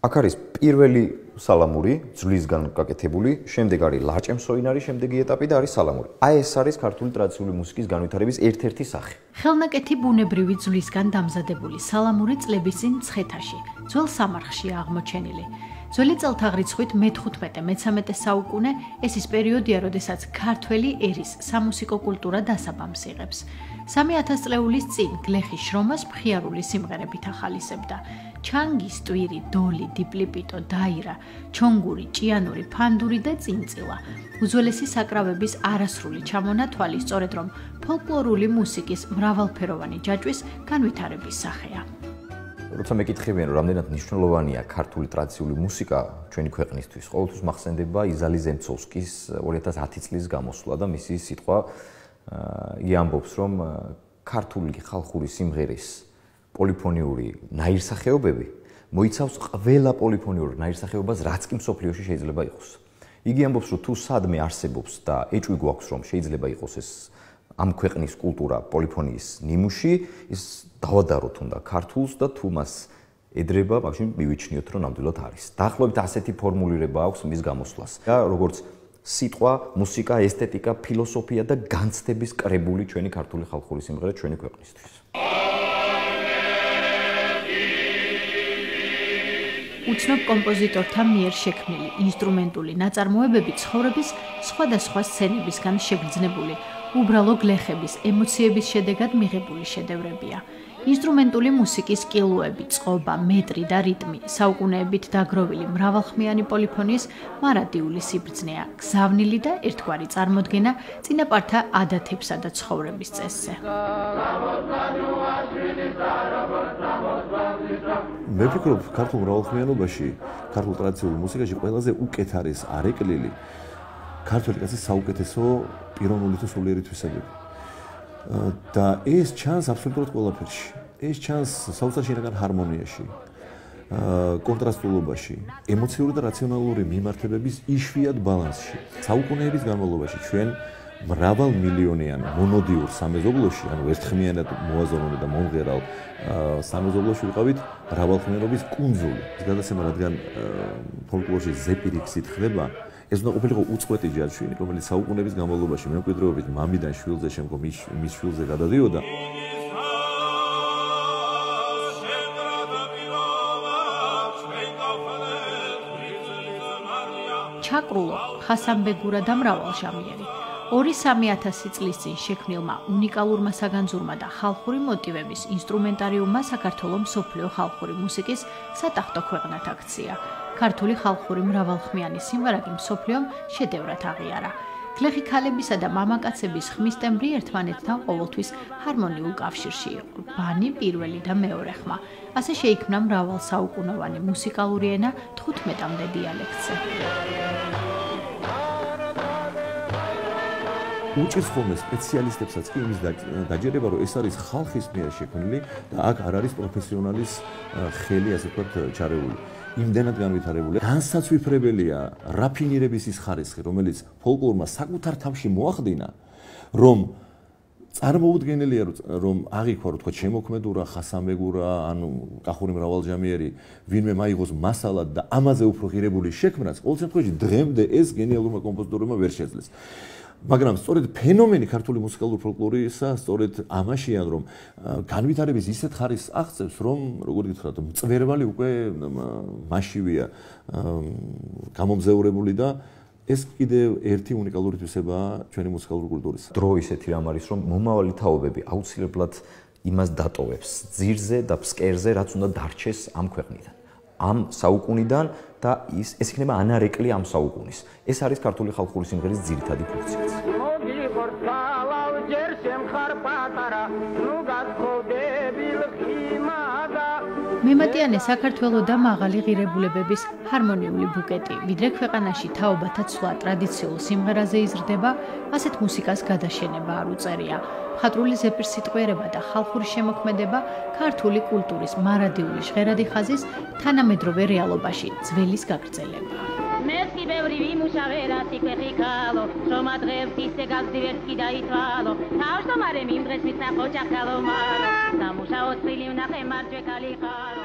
აქ არის პირველი სალამური, ძვლისგან გაკეთებული, შემდეგ არის ლაჭემსოინარი, შემდეგი ეტაპი და არის სალამური. აი ეს არის ქართული ტრადიციული მუსიკის განვითარების ერთ-ერთი სახე. ხელნაკეთი ბუნებრივი ძვლისგან დამზადებული სალამური წლების წინ ცხეთაში, ძველ სამარხშია აღმოჩენილი. ძველი წელთაღრიცხვით მე-15-მე-13 საუკუნე ეს ის პერიოდია, როდესაც ქართველი ერის სამუსიკო კულტურა დასაბამს იღებს. 3000 წლეულის წინ გლეხი შრომას მხიარული სიმღერებით ახალისებდა. ჩანგის ტვირი, დოლი, დიპლიპიტო, დაირა, ჩონგური, ჭიანური, ფანდური და წინწილა. უძველესი საკრავების არასრული ჩამონათვალი სწორედ რომ ფოლკლორული მუსიკის მრავალფეროვანი ჯაჭვის განვითარების სახეა. როცა მეკითხებიან რომ რამდენად მნიშვნელოვანია ქართული ტრადიციული მუსიკა ჩვენი ქვეყნისთვის, ყოველთვის მახსენდება იზალი ზემცოვსკის 2010 წლის გამოსვლა და მისი სიტყვა იგი ამბობს რომ ქართული ხალხური სიმღერის პოლიფონიური ნაირსახეობები მოიცავს ყველა პოლიფონიურ ნაირსახეობას, რაც კი მსოფლიოში შეიძლება იყოს. იგი ამბობს, რომ თუ სადმე არსებობს და ეჭვი გვაქვს, რომ შეიძლება იყოს ეს ამ ქვეყნის კულტურა პოლიფონიის ნიმუში, ის დავადაროთ უნდა ქართულს და თუ მას ედრება, მაგში მივიჩნიოთ, რომ ნამდვილად არის. დაახლოებით ასეთი ფორმულირება აქვს მის გამოსვლას. და როგორც სიტყვა, მუსიკა, ესთეტიკა, ფილოსოფია და განცდების კრებული ჩვენი ქართული ხალხური სიმღერა ჩვენი ქვეყნისთვის. უცნობ კომპოზიტორთა მიერ შექმნილი ინსტრუმენტული ნაწარმოებები ცხოვრების სხვადასხვა სცენებისგან შეგრძნებული, უბრალო გლეხების ემოციების შედეგად მიღებული შედევრებია. ინსტრუმენტული მუსიკის კილოები, წყობა, მეტრი და რიტმი, საუკუნეებით დაგროვილი მრავალხმიანი პოლიფონიის მარადიული სიბრძნეა, გზავნილი და ერთგვარი წარმოდგენა წინაპართა ადათებსა და ცხოვრების წესზე. მე ვფიქრობ, ქართულ მრავალხმიანობაში, ქართულ ტრადიციულ მუსიკაში ყველაზე უკეთ არის არეკლილი ქართული კაცის საუკეთესო პიროვნული თუ სულიერი თვისებები. და ეს ჩანს აბსოლუტურად ყველაფერში. ეს ჩანს საოცარ ჰარმონიაში. აა კონტრასტულობაში, ემოციური და რაციონალური მიმართებების იშვიათ ბალანსში. საუკუნეების განმავლობაში ჩვენ მრავალ მილიონიან მონოდიურ სამეზობლოში, ანუ ერთხმიანად მოაზროვნე და მომღერალ სამეზობლოში ვიყავით მრავალხმიანობის კუნძული. ეს გადაცემა რადგან ფოლკლორში ზეპირიქსით ხდება, ეს უნდა ყოფილიყო უწყვეტი ჯაჭვი, რომელიც საუკუნეების განმავლობაში მემკვიდრეობით მამიდან შვილზე შემდგომ მის შვილზე გადადიოდა. ჩაკრულო, ხასანბეგურა და მრავალშამიერი. 2-3000 წლის წინ შექმნილმა უნიკალურმა საგანძურმა და ხალხური მოტივების ინსტრუმენტარიუმმა საქართველოს მსოფლიო ხალხური მუსიკის სატახტო ქვეყნად აქცია. ქართული ხალხური მრავალხმიანი სიმღერები მსოფლიომ შედევრად აღიარა. გლეხი ქალებისა და მამაკაცების ხმისტემრი ერთმანეთთან ყოველთვის ჰარმონიულ კავშირში იყო. ბანი პირველი და მეორე ხმა. ასე შეიქმნა მრავალ საუკუნოვანი მუსიკალური ენა 15-მდე დიალექტზე. უჭირს ხოლმე სპეციალისტებსაც კი იმის დაჯერება, რომ ეს არის ხალხის მიერ შექმნილი და აქ არ არის პროფესიონალის ხელი, ასე ვთქვათ, ჩარეული. იმდენად განვითარებული. განსაცვიფრებელია რაფინირების ის ხარისხი, რომელიც ფოლკლორმა საკუთარ თავში მოახდინა, რომ წარმოუდგენელია რომ აღიქვა რო თქვა შემოქმედურა ხასამეგურა ანუ კახური მრავალჯამიერი ვინმე მაიღოს მასალად და ამაზე უფრო ღირებული შექმნას ყოველ შემთხვევაში დღემდე ეს გენიალურმა კომპოზიტორებმა ვერ შეძლეს. მაგრამ სწორედ ფენომენი ქართული მუსიკალური ფოლკლორისა სწორედ ამაშია რომ განვითარების ისეთ ხარისხს აღწევს რომ როგორ გითხრათ მწვერვალი უკვე მაშივია გამომზეურებული და ეს კიდე ერთი უნიკალური თვისებაა ჩვენი მუსიკალური კულტურის. დრო ისეთი რამ არის რომ მომავალი თაობები აუცილებლად იმას დატოვებს ძირზე და ფსკერზე რაც უნდა დარჩეს ამ ქვეყნიდან. ამ საუკუნიდან და ის ეს იქნება ანარეკლი ამ საუკუნის. ეს არის ქართული ხალხური სიმღერის ძირითადი ფუნქციაც. მემატიანე საქართველოს და მაღალი ღირებულებების ჰარმონიული ბუკეტი, ვიდრე ქვეყანაში თაობათა ცვლა ტრადიციულ სიმღერაზე იზრდება, ასეთ მუსიკას გადაშენება არ უწერია. ხატრული ზეპირსიტყვიერება და ხალხური შემოქმედება ქართული კულტურის მარადიული ჟღერადი ხაზის თანამედროვე რეალობაში ძველის გაგრძელება. მესი ბევრი ვიმუშავე რა თიქვეხი ქალო, შომა დღეს ისე გაგძივერტი დაითვალო, თავშტომარე მიმდრეს მისნა ხოჭა ქალო მარო, სამუშაო წილი ვნახე მარჯვე ქალი ხალო.